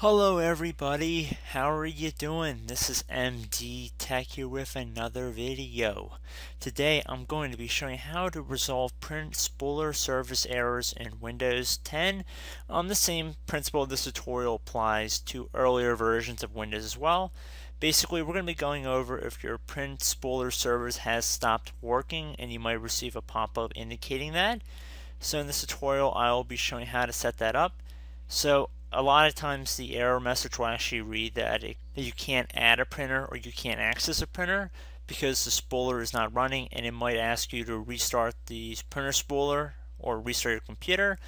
Hello everybody, how are you doing? This is MD Tech here with another video. Today I'm going to be showing how to resolve print spooler service errors in Windows 10. Um, the same principle this tutorial applies to earlier versions of Windows as well. Basically we're going to be going over if your print spooler service has stopped working and you might receive a pop-up indicating that. So in this tutorial I'll be showing how to set that up. So a lot of times the error message will actually read that, it, that you can't add a printer or you can't access a printer because the spooler is not running and it might ask you to restart the printer spooler or restart your computer.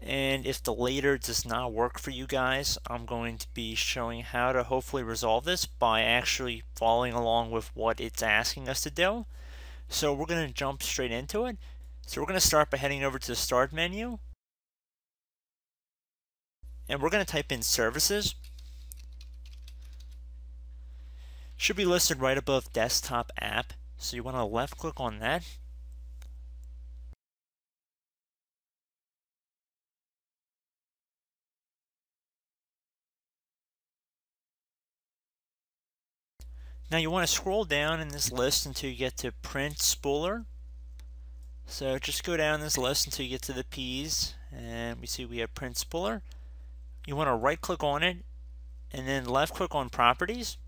And if the later does not work for you guys I'm going to be showing how to hopefully resolve this by actually following along with what it's asking us to do. So we're going to jump straight into it. So we're going to start by heading over to the start menu and we're going to type in services. Should be listed right above desktop app. So you want to left click on that. Now you want to scroll down in this list until you get to print spooler. So just go down this list until you get to the P's and we see we have print spooler you want to right click on it and then left click on properties.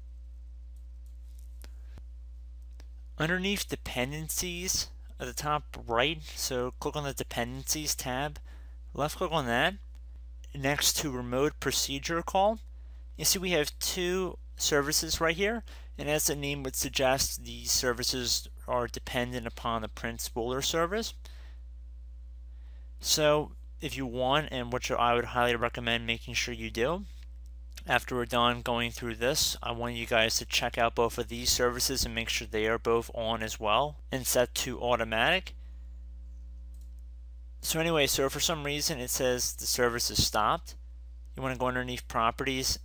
Underneath dependencies at the top right, so click on the dependencies tab, left click on that. Next to remote procedure call, you see we have two services right here and as the name would suggest these services are dependent upon the print spooler service. So if you want, and which I would highly recommend making sure you do, after we're done going through this, I want you guys to check out both of these services and make sure they are both on as well and set to automatic. So anyway, so for some reason it says the service is stopped, you want to go underneath properties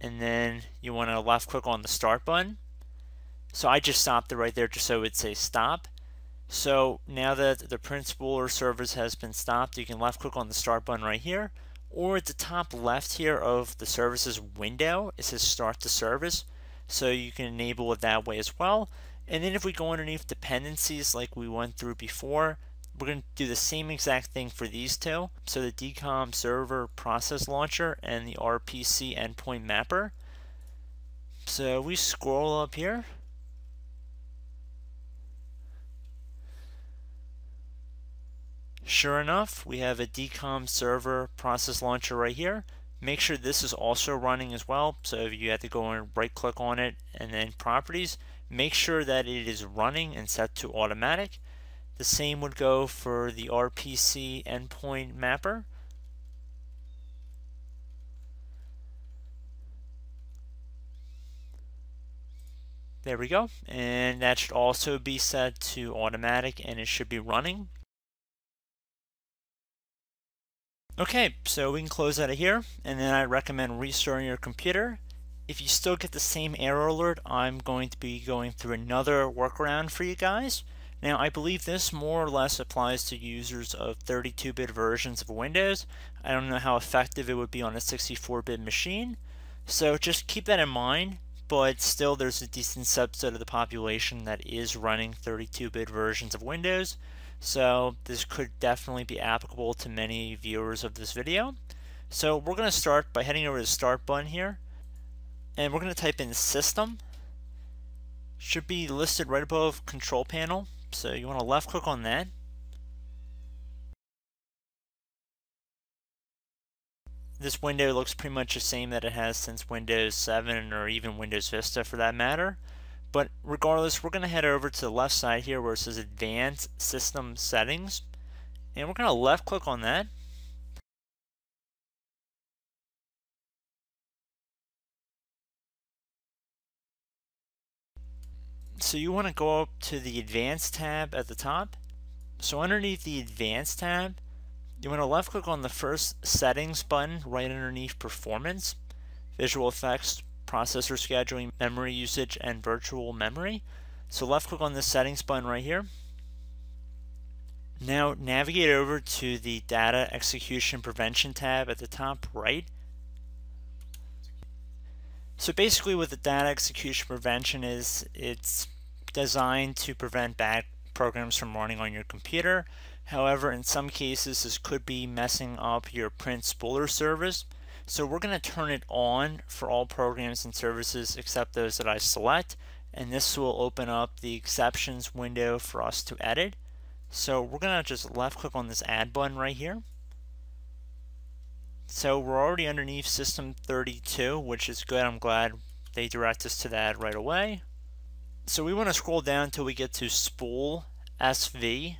and then you want to left click on the start button. So I just stopped it right there just so it would say stop. So now that the print spooler service has been stopped, you can left click on the start button right here, or at the top left here of the services window, it says start the service. So you can enable it that way as well. And then if we go underneath dependencies like we went through before, we're going to do the same exact thing for these two. So the DCOM server process launcher and the RPC endpoint mapper. So we scroll up here Sure enough, we have a DCOM server process launcher right here. Make sure this is also running as well. So if you have to go and right click on it and then properties, make sure that it is running and set to automatic. The same would go for the RPC endpoint mapper. There we go. And that should also be set to automatic and it should be running. Okay, so we can close out of here, and then I recommend restarting your computer. If you still get the same error alert, I'm going to be going through another workaround for you guys. Now, I believe this more or less applies to users of 32-bit versions of Windows. I don't know how effective it would be on a 64-bit machine, so just keep that in mind, but still there's a decent subset of the population that is running 32-bit versions of Windows, so this could definitely be applicable to many viewers of this video. So we're going to start by heading over to the start button here and we're going to type in system. Should be listed right above control panel. So you want to left click on that. This window looks pretty much the same that it has since Windows 7 or even Windows Vista for that matter. But regardless, we're going to head over to the left side here where it says Advanced System Settings. And we're going to left click on that. So you want to go up to the Advanced tab at the top. So underneath the Advanced tab, you want to left click on the first Settings button right underneath Performance, Visual Effects, processor scheduling, memory usage, and virtual memory. So left click on the settings button right here. Now navigate over to the data execution prevention tab at the top right. So basically what the data execution prevention is, it's designed to prevent bad programs from running on your computer. However, in some cases, this could be messing up your print spooler service. So we're going to turn it on for all programs and services except those that I select. And this will open up the exceptions window for us to edit. So we're going to just left click on this add button right here. So we're already underneath system 32, which is good. I'm glad they direct us to that right away. So we want to scroll down until we get to spool SV.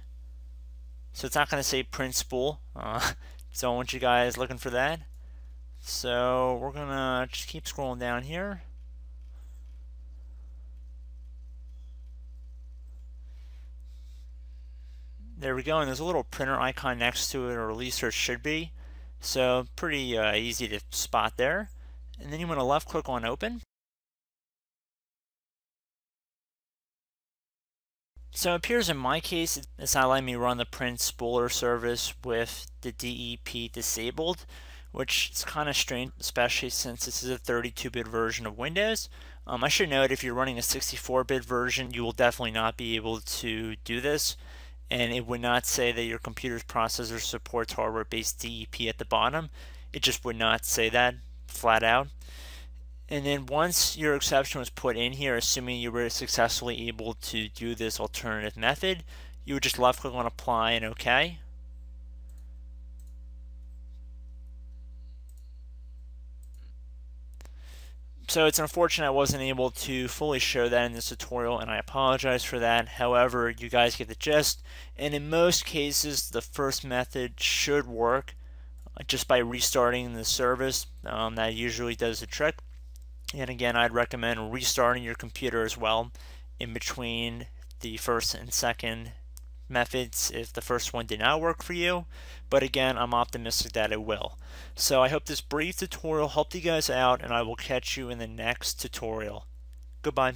So it's not going to say print spool. Uh, so I want you guys looking for that. So we're going to just keep scrolling down here. There we go, and there's a little printer icon next to it, or at least there should be. So pretty uh, easy to spot there. And then you want to left click on open. So it appears in my case, it's not letting me run the print spooler service with the DEP disabled, which is kind of strange, especially since this is a 32-bit version of Windows. Um, I should note if you're running a 64-bit version, you will definitely not be able to do this and it would not say that your computer's processor supports hardware-based DEP at the bottom. It just would not say that flat out. And then once your exception was put in here, assuming you were successfully able to do this alternative method, you would just left click on apply and OK. So it's unfortunate I wasn't able to fully show that in this tutorial and I apologize for that. However, you guys get the gist. And in most cases, the first method should work uh, just by restarting the service. Um, that usually does the trick. And again, I'd recommend restarting your computer as well in between the first and second methods if the first one did not work for you. But again, I'm optimistic that it will. So I hope this brief tutorial helped you guys out and I will catch you in the next tutorial. Goodbye.